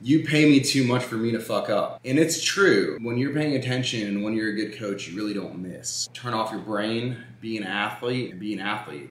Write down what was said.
You pay me too much for me to fuck up. And it's true. When you're paying attention and when you're a good coach, you really don't miss. Turn off your brain, be an athlete, and be an athlete.